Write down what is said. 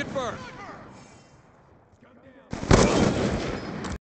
Can confirm.